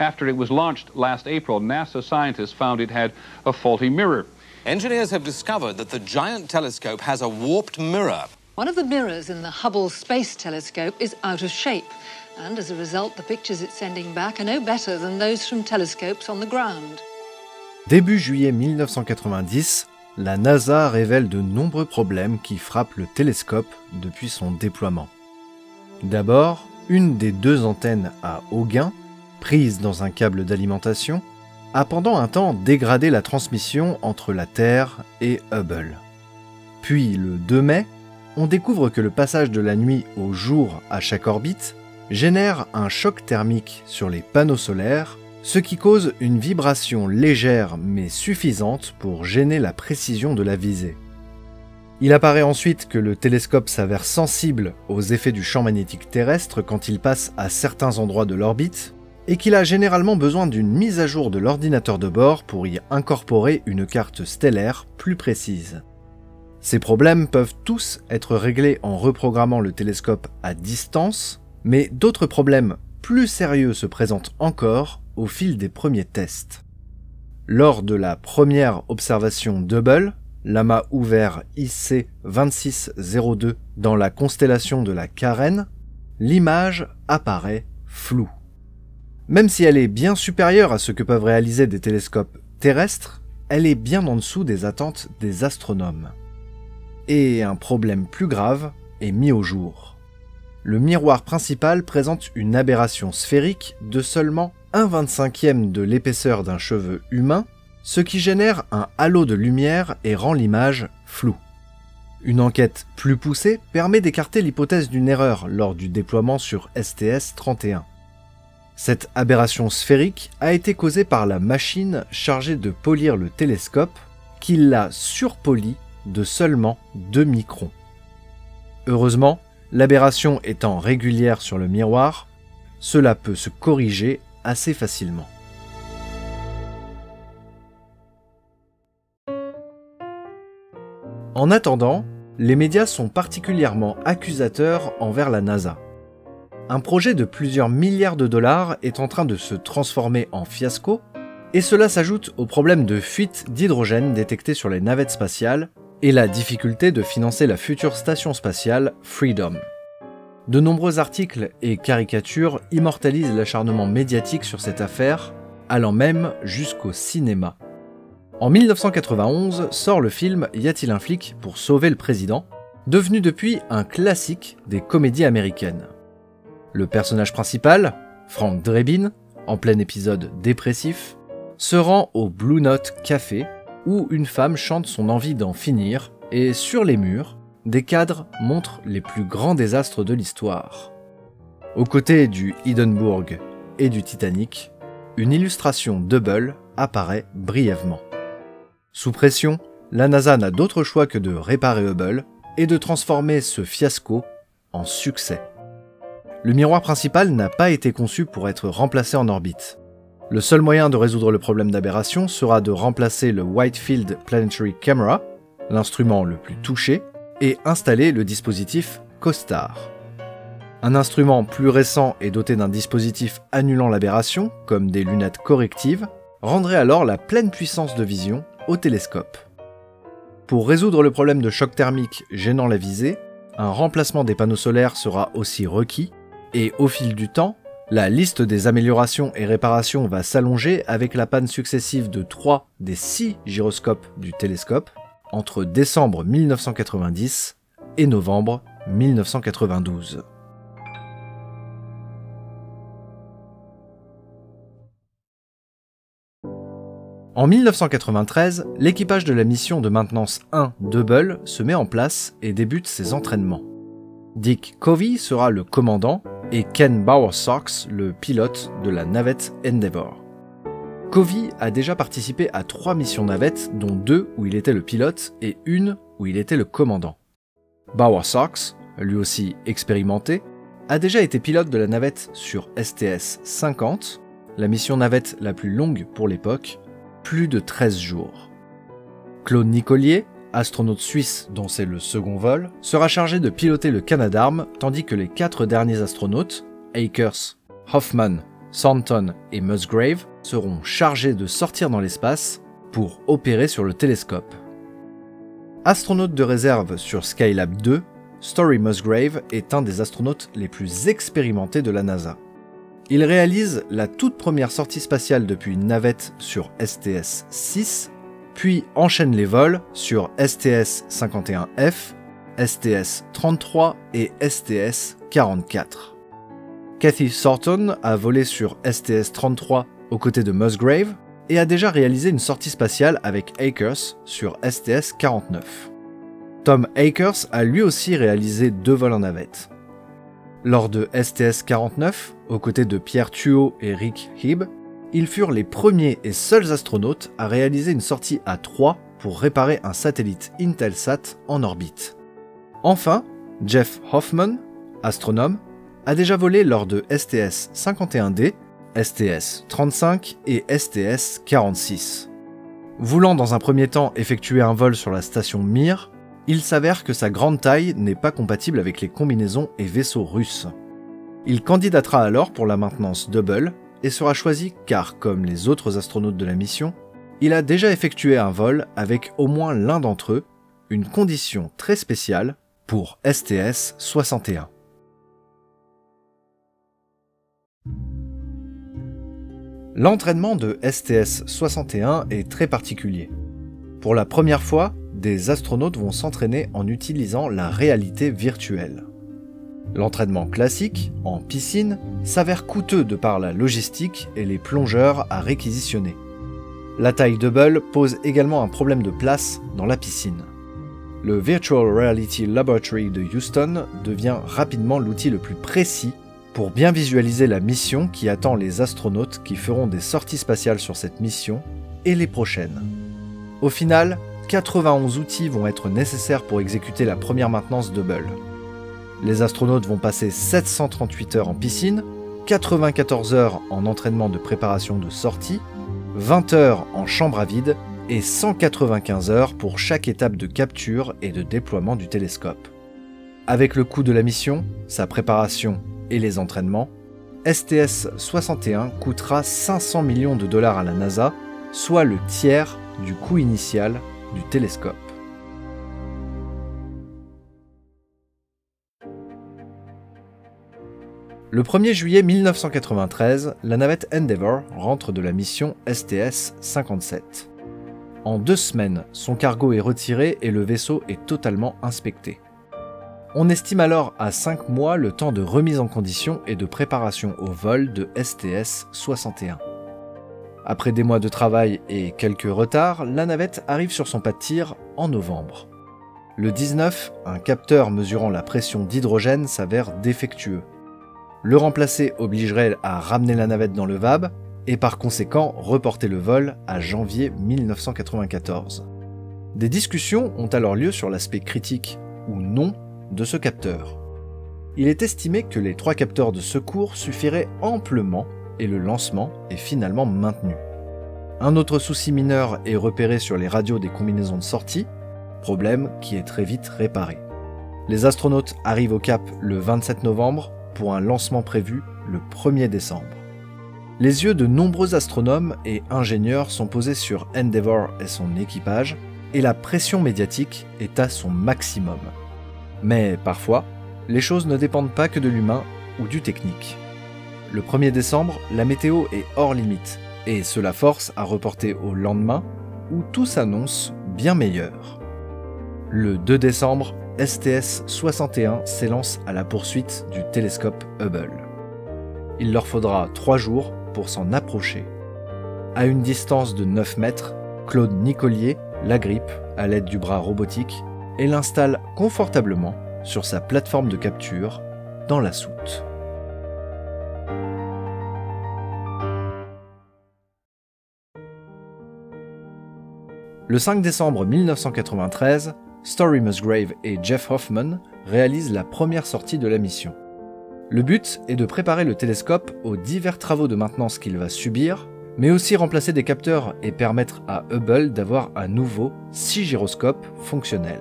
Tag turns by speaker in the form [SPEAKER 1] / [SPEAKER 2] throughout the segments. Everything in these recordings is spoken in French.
[SPEAKER 1] After it was launched last April, NASA scientists found it had a faulty mirror.
[SPEAKER 2] Engineers have discovered that the giant telescope has a warped mirror.
[SPEAKER 3] One of the mirrors in the Hubble Space Telescope is out of shape, and as a result, the pictures it's sending back are no better than those from telescopes on the ground.
[SPEAKER 4] Début juillet 1990, la NASA révèle de nombreux problèmes qui frappent le télescope depuis son déploiement. D'abord, une des deux antennes à haut gain, prise dans un câble d'alimentation, a pendant un temps dégradé la transmission entre la Terre et Hubble. Puis le 2 mai, on découvre que le passage de la nuit au jour à chaque orbite génère un choc thermique sur les panneaux solaires, ce qui cause une vibration légère mais suffisante pour gêner la précision de la visée. Il apparaît ensuite que le télescope s'avère sensible aux effets du champ magnétique terrestre quand il passe à certains endroits de l'orbite, et qu'il a généralement besoin d'une mise à jour de l'ordinateur de bord pour y incorporer une carte stellaire plus précise. Ces problèmes peuvent tous être réglés en reprogrammant le télescope à distance, mais d'autres problèmes plus sérieux se présentent encore au fil des premiers tests. Lors de la première observation double, l'amas ouvert IC 2602 dans la constellation de la Carène, l'image apparaît floue. Même si elle est bien supérieure à ce que peuvent réaliser des télescopes terrestres, elle est bien en dessous des attentes des astronomes. Et un problème plus grave est mis au jour. Le miroir principal présente une aberration sphérique de seulement 1 25e de l'épaisseur d'un cheveu humain ce qui génère un halo de lumière et rend l'image floue. Une enquête plus poussée permet d'écarter l'hypothèse d'une erreur lors du déploiement sur STS-31. Cette aberration sphérique a été causée par la machine chargée de polir le télescope qui l'a surpoli de seulement 2 microns. Heureusement, l'aberration étant régulière sur le miroir, cela peut se corriger assez facilement. En attendant, les médias sont particulièrement accusateurs envers la NASA. Un projet de plusieurs milliards de dollars est en train de se transformer en fiasco, et cela s'ajoute au problème de fuite d'hydrogène détecté sur les navettes spatiales et la difficulté de financer la future station spatiale Freedom. De nombreux articles et caricatures immortalisent l'acharnement médiatique sur cette affaire, allant même jusqu'au cinéma. En 1991 sort le film Y a-t-il un flic pour sauver le président devenu depuis un classique des comédies américaines. Le personnage principal, Frank Drebin, en plein épisode dépressif, se rend au Blue Note Café où une femme chante son envie d'en finir et sur les murs, des cadres montrent les plus grands désastres de l'histoire. Aux côtés du Hindenburg et du Titanic, une illustration double apparaît brièvement. Sous pression, la NASA n'a d'autre choix que de réparer Hubble et de transformer ce fiasco en succès. Le miroir principal n'a pas été conçu pour être remplacé en orbite. Le seul moyen de résoudre le problème d'aberration sera de remplacer le Whitefield Planetary Camera, l'instrument le plus touché, et installer le dispositif COSTAR. Un instrument plus récent et doté d'un dispositif annulant l'aberration, comme des lunettes correctives, rendrait alors la pleine puissance de vision au télescope. Pour résoudre le problème de choc thermique gênant la visée, un remplacement des panneaux solaires sera aussi requis, et au fil du temps, la liste des améliorations et réparations va s'allonger avec la panne successive de 3 des 6 gyroscopes du télescope entre décembre 1990 et novembre 1992. En 1993, l'équipage de la mission de maintenance 1 Double se met en place et débute ses entraînements. Dick Covey sera le commandant et Ken Bowersox le pilote de la navette Endeavour. Covey a déjà participé à trois missions navettes, dont deux où il était le pilote et une où il était le commandant. Bowersox, lui aussi expérimenté, a déjà été pilote de la navette sur STS-50, la mission navette la plus longue pour l'époque, plus de 13 jours. Claude Nicolier, astronaute suisse dont c'est le second vol, sera chargé de piloter le Canadarm, tandis que les quatre derniers astronautes, Akers, Hoffman, Thornton et Musgrave seront chargés de sortir dans l'espace pour opérer sur le télescope. Astronaute de réserve sur Skylab 2, Story Musgrave est un des astronautes les plus expérimentés de la NASA. Il réalise la toute première sortie spatiale depuis navette sur STS-6, puis enchaîne les vols sur STS-51F, STS-33 et STS-44. Kathy Thornton a volé sur STS-33 aux côtés de Musgrave et a déjà réalisé une sortie spatiale avec Akers sur STS-49. Tom Akers a lui aussi réalisé deux vols en navette. Lors de STS-49, aux côtés de Pierre Thuot et Rick Hibb, ils furent les premiers et seuls astronautes à réaliser une sortie à 3 pour réparer un satellite Intelsat en orbite. Enfin, Jeff Hoffman, astronome, a déjà volé lors de STS-51D, STS-35 et STS-46. Voulant dans un premier temps effectuer un vol sur la station Mir, il s'avère que sa grande taille n'est pas compatible avec les combinaisons et vaisseaux russes. Il candidatera alors pour la maintenance Double et sera choisi car, comme les autres astronautes de la mission, il a déjà effectué un vol avec au moins l'un d'entre eux, une condition très spéciale pour STS-61. L'entraînement de STS-61 est très particulier. Pour la première fois, des astronautes vont s'entraîner en utilisant la réalité virtuelle. L'entraînement classique, en piscine, s'avère coûteux de par la logistique et les plongeurs à réquisitionner. La taille double pose également un problème de place dans la piscine. Le Virtual Reality Laboratory de Houston devient rapidement l'outil le plus précis pour bien visualiser la mission qui attend les astronautes qui feront des sorties spatiales sur cette mission et les prochaines. Au final, 91 outils vont être nécessaires pour exécuter la première maintenance Double. Les astronautes vont passer 738 heures en piscine, 94 heures en entraînement de préparation de sortie, 20 heures en chambre à vide et 195 heures pour chaque étape de capture et de déploiement du télescope. Avec le coût de la mission, sa préparation et les entraînements, STS-61 coûtera 500 millions de dollars à la NASA, soit le tiers du coût initial du télescope. Le 1er juillet 1993, la navette Endeavour rentre de la mission STS-57. En deux semaines, son cargo est retiré et le vaisseau est totalement inspecté. On estime alors à 5 mois le temps de remise en condition et de préparation au vol de STS-61. Après des mois de travail et quelques retards, la navette arrive sur son pas de tir en novembre. Le 19, un capteur mesurant la pression d'hydrogène s'avère défectueux. Le remplacer obligerait à ramener la navette dans le VAB et par conséquent reporter le vol à janvier 1994. Des discussions ont alors lieu sur l'aspect critique ou non de ce capteur. Il est estimé que les trois capteurs de secours suffiraient amplement et le lancement est finalement maintenu. Un autre souci mineur est repéré sur les radios des combinaisons de sortie, problème qui est très vite réparé. Les astronautes arrivent au Cap le 27 novembre pour un lancement prévu le 1er décembre. Les yeux de nombreux astronomes et ingénieurs sont posés sur Endeavour et son équipage, et la pression médiatique est à son maximum. Mais parfois, les choses ne dépendent pas que de l'humain ou du technique. Le 1er décembre, la météo est hors limite, et cela force à reporter au lendemain, où tout s'annonce bien meilleur. Le 2 décembre, STS-61 s'élance à la poursuite du télescope Hubble. Il leur faudra 3 jours pour s'en approcher. À une distance de 9 mètres, Claude Nicolier l'agrippe à l'aide du bras robotique et l'installe confortablement sur sa plateforme de capture dans la soute. Le 5 décembre 1993, Story Musgrave et Jeff Hoffman réalisent la première sortie de la mission. Le but est de préparer le télescope aux divers travaux de maintenance qu'il va subir, mais aussi remplacer des capteurs et permettre à Hubble d'avoir un nouveau 6 gyroscope fonctionnel.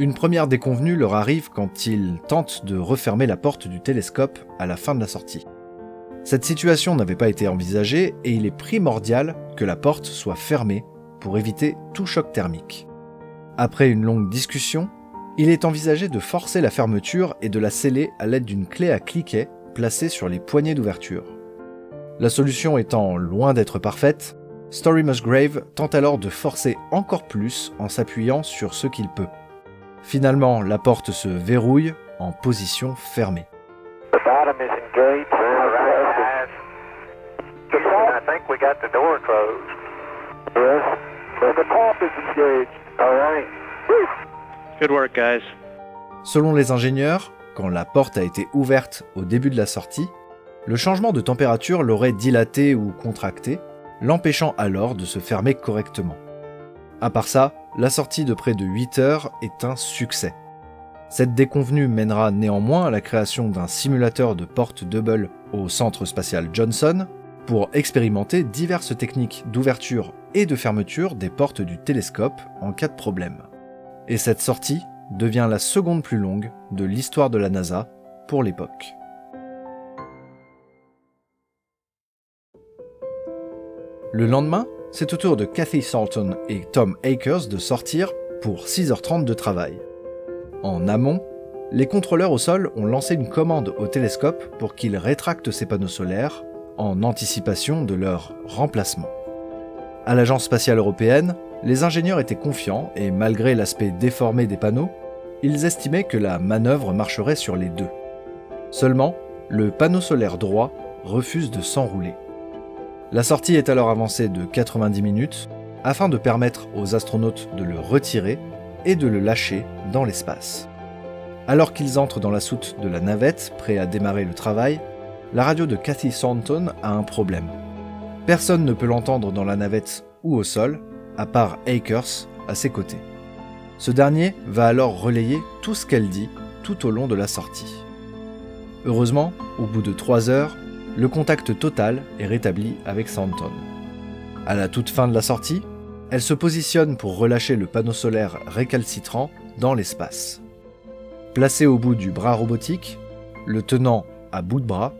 [SPEAKER 4] Une première déconvenue leur arrive quand ils tentent de refermer la porte du télescope à la fin de la sortie. Cette situation n'avait pas été envisagée et il est primordial que la porte soit fermée pour éviter tout choc thermique. Après une longue discussion, il est envisagé de forcer la fermeture et de la sceller à l'aide d'une clé à cliquet placée sur les poignées d'ouverture. La solution étant loin d'être parfaite, Story Musgrave tente alors de forcer encore plus en s'appuyant sur ce qu'il peut. Finalement, la porte se verrouille en position fermée. Selon les ingénieurs, quand la porte a été ouverte au début de la sortie, le changement de température l'aurait dilaté ou contracté, l'empêchant alors de se fermer correctement. À part ça, la sortie de près de 8 heures est un succès. Cette déconvenue mènera néanmoins à la création d'un simulateur de porte double au Centre spatial Johnson pour expérimenter diverses techniques d'ouverture et de fermeture des portes du télescope en cas de problème. Et cette sortie devient la seconde plus longue de l'histoire de la NASA pour l'époque. Le lendemain, c'est au tour de Kathy Salton et Tom Akers de sortir pour 6h30 de travail. En amont, les contrôleurs au sol ont lancé une commande au télescope pour qu'il rétracte ses panneaux solaires en anticipation de leur remplacement. À l'Agence spatiale européenne, les ingénieurs étaient confiants et malgré l'aspect déformé des panneaux, ils estimaient que la manœuvre marcherait sur les deux. Seulement, le panneau solaire droit refuse de s'enrouler. La sortie est alors avancée de 90 minutes afin de permettre aux astronautes de le retirer et de le lâcher dans l'espace. Alors qu'ils entrent dans la soute de la navette, prêts à démarrer le travail, la radio de Cathy Thornton a un problème. Personne ne peut l'entendre dans la navette ou au sol, à part Akers à ses côtés. Ce dernier va alors relayer tout ce qu'elle dit tout au long de la sortie. Heureusement, au bout de 3 heures, le contact total est rétabli avec Santon. À la toute fin de la sortie, elle se positionne pour relâcher le panneau solaire récalcitrant dans l'espace. Placée au bout du bras robotique, le tenant à bout de bras,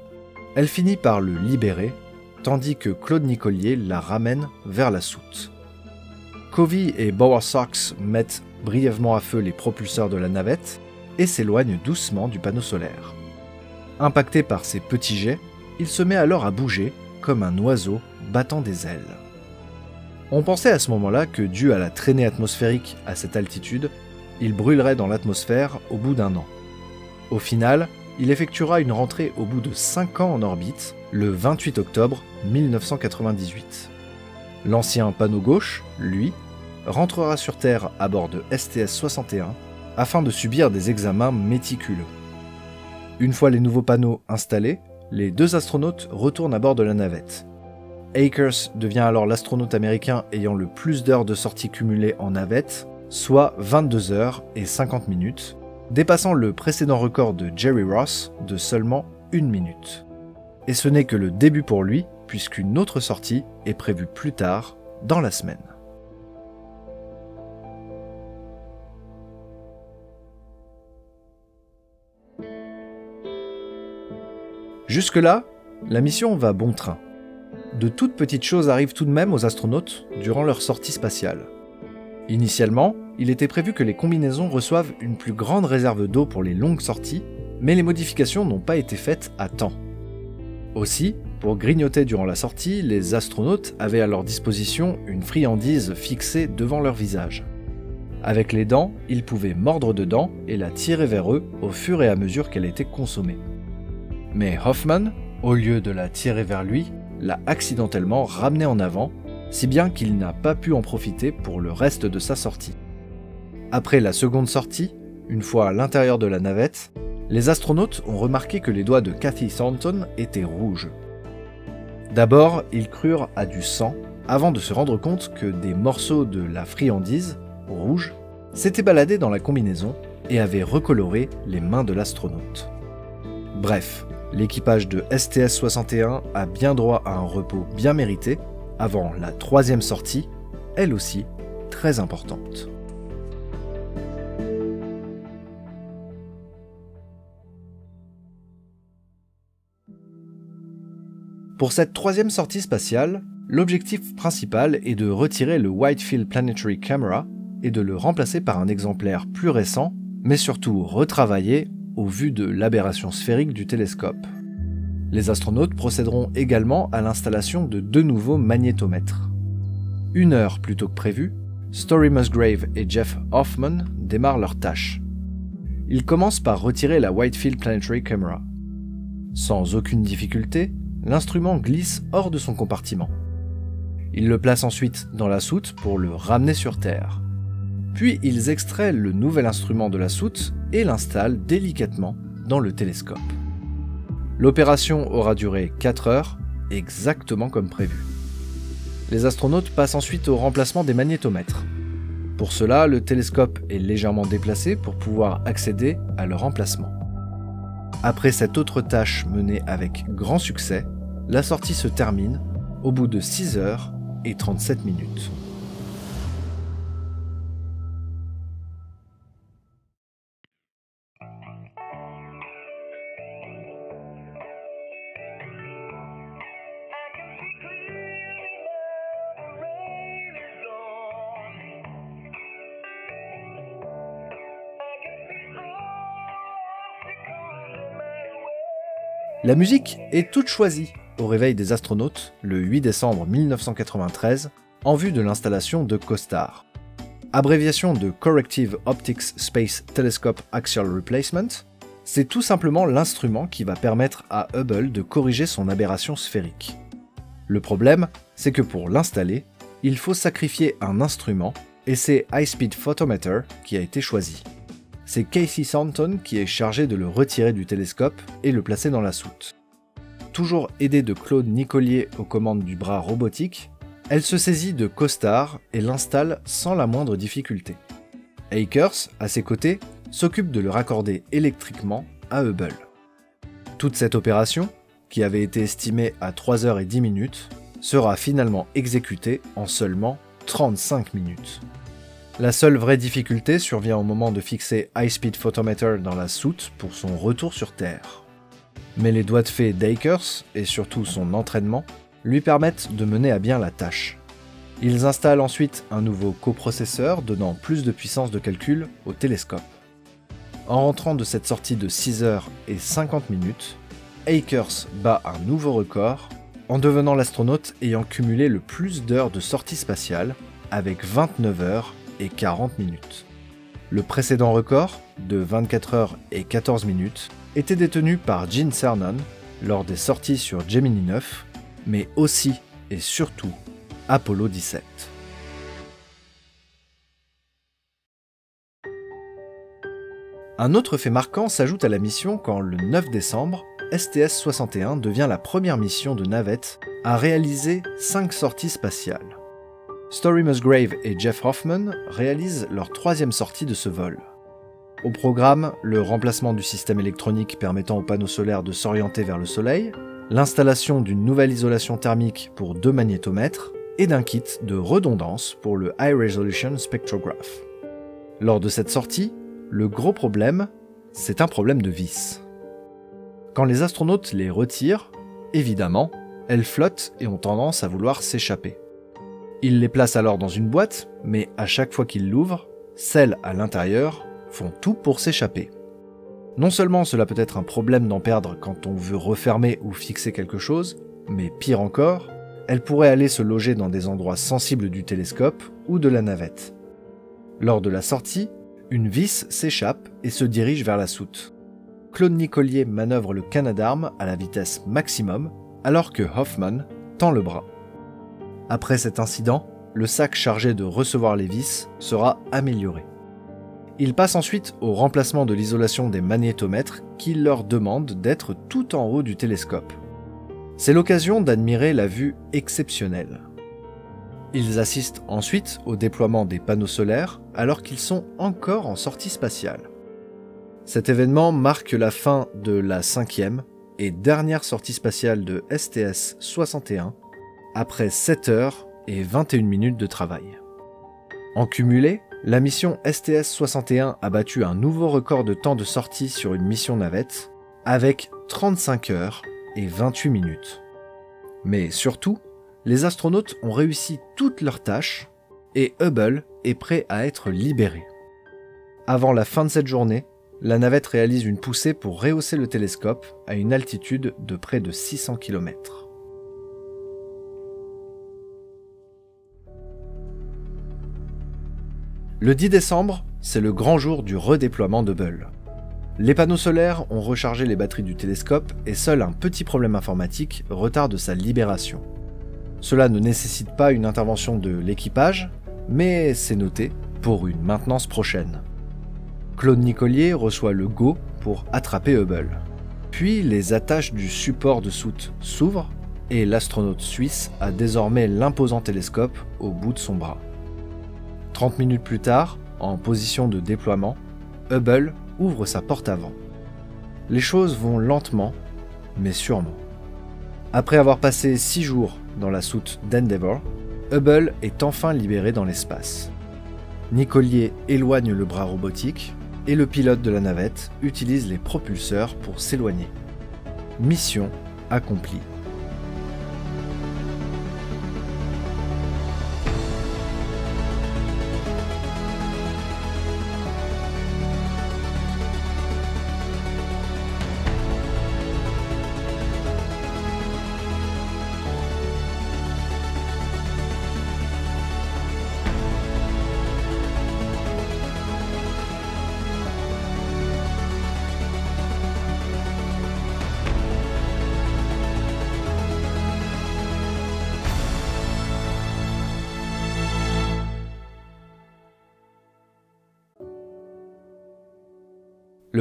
[SPEAKER 4] elle finit par le libérer, tandis que Claude Nicolier la ramène vers la soute. Covey et Sox mettent brièvement à feu les propulseurs de la navette et s'éloignent doucement du panneau solaire. Impacté par ces petits jets, il se met alors à bouger comme un oiseau battant des ailes. On pensait à ce moment-là que dû à la traînée atmosphérique à cette altitude, il brûlerait dans l'atmosphère au bout d'un an. Au final, il effectuera une rentrée au bout de 5 ans en orbite, le 28 octobre 1998. L'ancien panneau gauche, lui, rentrera sur Terre à bord de STS-61 afin de subir des examens méticuleux. Une fois les nouveaux panneaux installés, les deux astronautes retournent à bord de la navette. Akers devient alors l'astronaute américain ayant le plus d'heures de sortie cumulées en navette, soit 22 heures et 50 minutes, dépassant le précédent record de Jerry Ross de seulement une minute. Et ce n'est que le début pour lui, puisqu'une autre sortie est prévue plus tard dans la semaine. Jusque-là, la mission va bon train. De toutes petites choses arrivent tout de même aux astronautes durant leur sortie spatiale. Initialement, il était prévu que les combinaisons reçoivent une plus grande réserve d'eau pour les longues sorties, mais les modifications n'ont pas été faites à temps. Aussi, pour grignoter durant la sortie, les astronautes avaient à leur disposition une friandise fixée devant leur visage. Avec les dents, ils pouvaient mordre dedans et la tirer vers eux au fur et à mesure qu'elle était consommée. Mais Hoffman, au lieu de la tirer vers lui, l'a accidentellement ramenée en avant, si bien qu'il n'a pas pu en profiter pour le reste de sa sortie. Après la seconde sortie, une fois à l'intérieur de la navette, les astronautes ont remarqué que les doigts de Cathy Thornton étaient rouges. D'abord, ils crurent à du sang, avant de se rendre compte que des morceaux de la friandise, rouge, s'étaient baladés dans la combinaison et avaient recoloré les mains de l'astronaute. Bref, l'équipage de STS-61 a bien droit à un repos bien mérité avant la troisième sortie, elle aussi très importante. Pour cette troisième sortie spatiale, l'objectif principal est de retirer le Whitefield Planetary Camera et de le remplacer par un exemplaire plus récent, mais surtout retravaillé au vu de l'aberration sphérique du télescope. Les astronautes procéderont également à l'installation de deux nouveaux magnétomètres. Une heure plus tôt que prévu, Story Musgrave et Jeff Hoffman démarrent leur tâche. Ils commencent par retirer la Whitefield Planetary Camera. Sans aucune difficulté, l'instrument glisse hors de son compartiment. Ils le placent ensuite dans la soute pour le ramener sur Terre. Puis ils extraient le nouvel instrument de la soute et l'installent délicatement dans le télescope. L'opération aura duré 4 heures, exactement comme prévu. Les astronautes passent ensuite au remplacement des magnétomètres. Pour cela, le télescope est légèrement déplacé pour pouvoir accéder à leur remplacement. Après cette autre tâche menée avec grand succès, la sortie se termine au bout de 6 heures et 37 minutes. La musique est toute choisie au réveil des astronautes le 8 décembre 1993 en vue de l'installation de COSTAR. Abréviation de Corrective Optics Space Telescope Axial Replacement, c'est tout simplement l'instrument qui va permettre à Hubble de corriger son aberration sphérique. Le problème, c'est que pour l'installer, il faut sacrifier un instrument, et c'est High Speed Photometer qui a été choisi c'est Casey Thornton qui est chargé de le retirer du télescope et le placer dans la soute. Toujours aidée de Claude Nicolier aux commandes du bras robotique, elle se saisit de Costar et l'installe sans la moindre difficulté. Akers, à ses côtés, s'occupe de le raccorder électriquement à Hubble. Toute cette opération, qui avait été estimée à 3 h 10 minutes, sera finalement exécutée en seulement 35 minutes. La seule vraie difficulté survient au moment de fixer High Speed Photometer dans la soute pour son retour sur Terre. Mais les doigts de fée d'Akers, et surtout son entraînement, lui permettent de mener à bien la tâche. Ils installent ensuite un nouveau coprocesseur donnant plus de puissance de calcul au télescope. En rentrant de cette sortie de 6 heures et 50 minutes, Akers bat un nouveau record en devenant l'astronaute ayant cumulé le plus d'heures de sortie spatiale avec 29 heures 40 minutes. Le précédent record, de 24 heures et 14 minutes, était détenu par Gene Cernan lors des sorties sur Gemini 9, mais aussi et surtout Apollo 17. Un autre fait marquant s'ajoute à la mission quand le 9 décembre, STS-61 devient la première mission de navette à réaliser 5 sorties spatiales. Story Musgrave et Jeff Hoffman réalisent leur troisième sortie de ce vol. Au programme, le remplacement du système électronique permettant aux panneaux solaires de s'orienter vers le Soleil, l'installation d'une nouvelle isolation thermique pour deux magnétomètres et d'un kit de redondance pour le High Resolution Spectrograph. Lors de cette sortie, le gros problème, c'est un problème de vis. Quand les astronautes les retirent, évidemment, elles flottent et ont tendance à vouloir s'échapper. Il les place alors dans une boîte, mais à chaque fois qu'il l'ouvre, celles à l'intérieur font tout pour s'échapper. Non seulement cela peut être un problème d'en perdre quand on veut refermer ou fixer quelque chose, mais pire encore, elles pourraient aller se loger dans des endroits sensibles du télescope ou de la navette. Lors de la sortie, une vis s'échappe et se dirige vers la soute. Claude Nicolier manœuvre le canadarme à la vitesse maximum, alors que Hoffman tend le bras. Après cet incident, le sac chargé de recevoir les vis sera amélioré. Il passe ensuite au remplacement de l'isolation des magnétomètres qui leur demande d'être tout en haut du télescope. C'est l'occasion d'admirer la vue exceptionnelle. Ils assistent ensuite au déploiement des panneaux solaires alors qu'ils sont encore en sortie spatiale. Cet événement marque la fin de la cinquième et dernière sortie spatiale de STS-61 après 7 heures et 21 minutes de travail. En cumulé, la mission STS-61 a battu un nouveau record de temps de sortie sur une mission navette, avec 35 heures et 28 minutes. Mais surtout, les astronautes ont réussi toutes leurs tâches et Hubble est prêt à être libéré. Avant la fin de cette journée, la navette réalise une poussée pour rehausser le télescope à une altitude de près de 600 km. Le 10 décembre, c'est le grand jour du redéploiement de Hubble. Les panneaux solaires ont rechargé les batteries du télescope et seul un petit problème informatique retarde sa libération. Cela ne nécessite pas une intervention de l'équipage, mais c'est noté pour une maintenance prochaine. Claude Nicolier reçoit le go pour attraper Hubble. Puis les attaches du support de soute s'ouvrent et l'astronaute suisse a désormais l'imposant télescope au bout de son bras. 30 minutes plus tard, en position de déploiement, Hubble ouvre sa porte avant. Les choses vont lentement, mais sûrement. Après avoir passé 6 jours dans la soute d'Endeavour, Hubble est enfin libéré dans l'espace. Nicolier éloigne le bras robotique et le pilote de la navette utilise les propulseurs pour s'éloigner. Mission accomplie.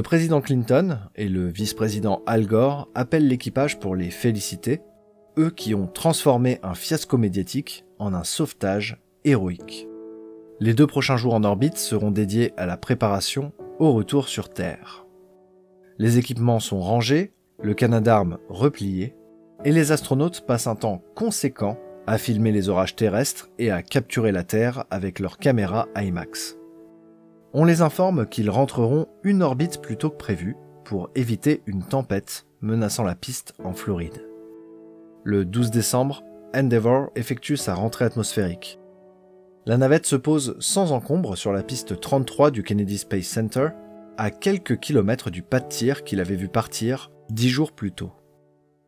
[SPEAKER 4] Le président Clinton et le vice-président Al Gore appellent l'équipage pour les féliciter, eux qui ont transformé un fiasco médiatique en un sauvetage héroïque. Les deux prochains jours en orbite seront dédiés à la préparation au retour sur Terre. Les équipements sont rangés, le Canadarm replié, et les astronautes passent un temps conséquent à filmer les orages terrestres et à capturer la Terre avec leurs caméras IMAX on les informe qu'ils rentreront une orbite plus tôt que prévu pour éviter une tempête menaçant la piste en Floride. Le 12 décembre, Endeavour effectue sa rentrée atmosphérique. La navette se pose sans encombre sur la piste 33 du Kennedy Space Center, à quelques kilomètres du pas de tir qu'il avait vu partir dix jours plus tôt.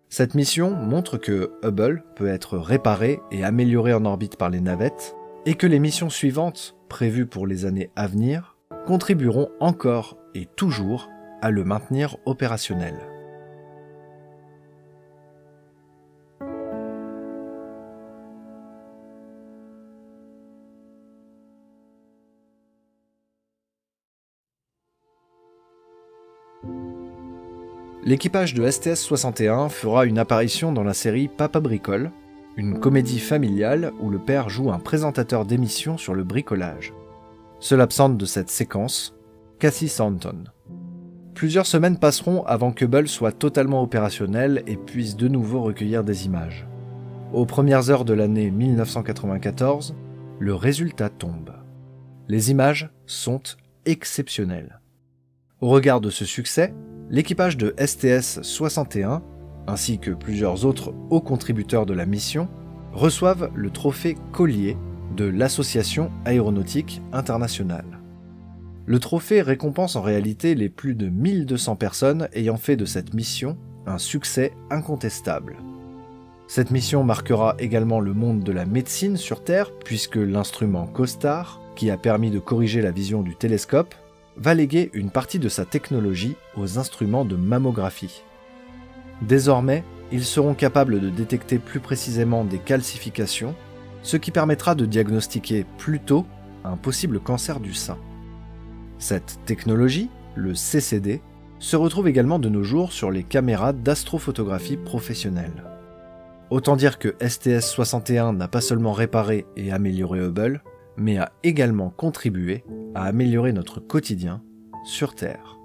[SPEAKER 4] Cette mission montre que Hubble peut être réparé et amélioré en orbite par les navettes, et que les missions suivantes, prévues pour les années à venir, contribueront encore et toujours à le maintenir opérationnel. L'équipage de STS-61 fera une apparition dans la série Papa Bricole, une comédie familiale où le père joue un présentateur d'émission sur le bricolage. Seule absente de cette séquence, Cassie Thornton. Plusieurs semaines passeront avant que Bull soit totalement opérationnel et puisse de nouveau recueillir des images. Aux premières heures de l'année 1994, le résultat tombe. Les images sont exceptionnelles. Au regard de ce succès, l'équipage de STS-61, ainsi que plusieurs autres hauts contributeurs de la mission, reçoivent le trophée Collier de l'Association aéronautique internationale. Le trophée récompense en réalité les plus de 1200 personnes ayant fait de cette mission un succès incontestable. Cette mission marquera également le monde de la médecine sur Terre puisque l'instrument COSTAR, qui a permis de corriger la vision du télescope, va léguer une partie de sa technologie aux instruments de mammographie. Désormais, ils seront capables de détecter plus précisément des calcifications ce qui permettra de diagnostiquer plus tôt un possible cancer du sein. Cette technologie, le CCD, se retrouve également de nos jours sur les caméras d'astrophotographie professionnelle. Autant dire que STS-61 n'a pas seulement réparé et amélioré Hubble, mais a également contribué à améliorer notre quotidien sur Terre.